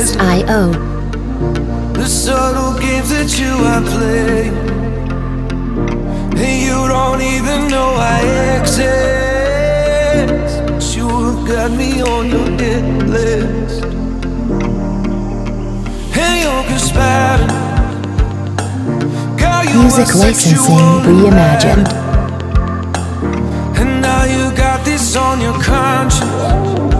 Artlist.io. The subtle games that you I play. And you don't even know I exist. You got me on your hit list. And you're conspiring. Girl, you Music are licensing reimagined. And now you got this on your conscience.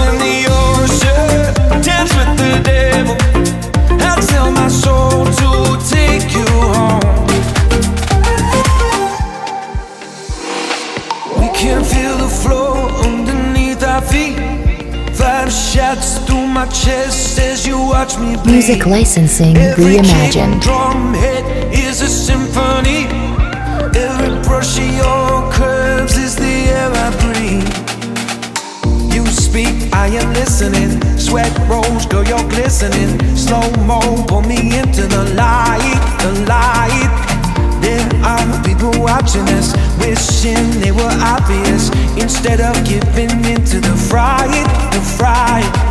Music licensing Every reimagined. drum hit is a symphony. Every brush of your curves is the air I breathe. You speak, I am listening. Sweat rolls, girl, you're glistening. Slow mo, pull me into the light, the light. There are people watching us, wishing they were obvious. Instead of giving into the fright, the fright.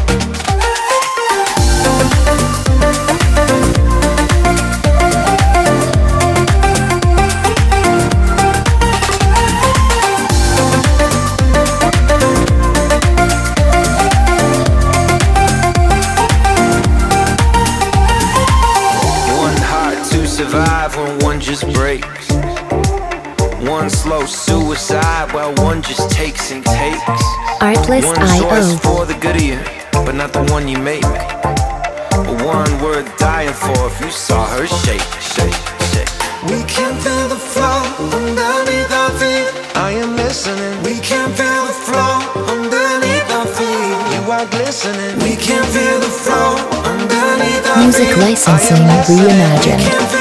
Survive when one just breaks. One slow suicide while one just takes and takes. One choice Artlist.io. for the good of you, but not the one you make. One worth dying for if you saw her shake, shake, shake. We can feel the flow underneath our feet. I am listening. We can feel the flow underneath our feet. You are glistening. We can feel the flow underneath our Music licensing I am listening. reimagined.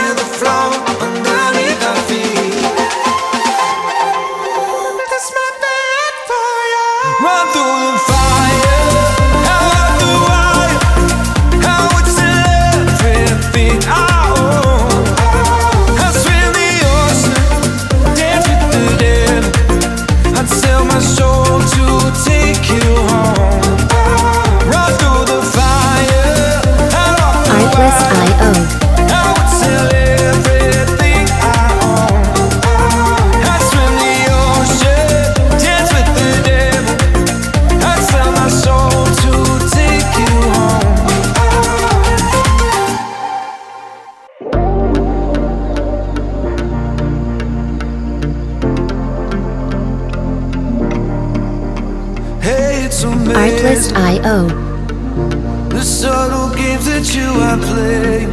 Artlist.io. The subtle games that you I play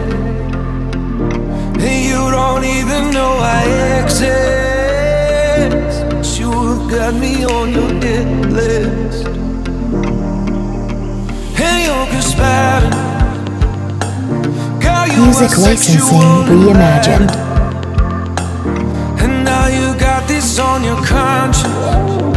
And you don't even know I exist. You have got me on your hit list. And you're conspiring. Girl, you Music are licensing reimagined. And now you got this on your conscience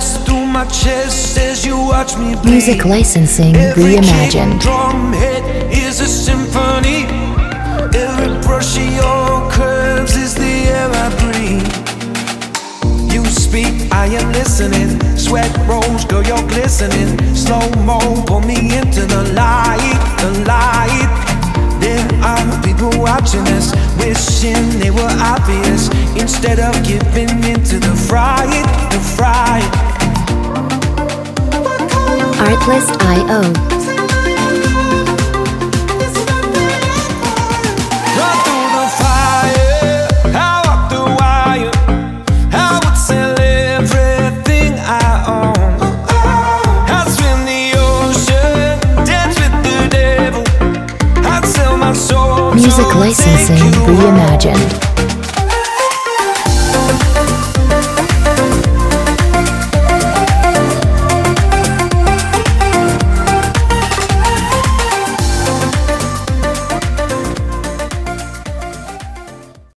Through my chest as you watch me bleed. Music licensing Every reimagined. drum hit is a symphony. Every brush of your curves is the air I breathe. You speak, I am listening. Sweat rolls, girl, you're glistening. Slow mo, pull me into the light, the light. There are people watching us, wishing they were obvious. Instead of giving into the fright, the fright. Artlist.io. home. reimagined.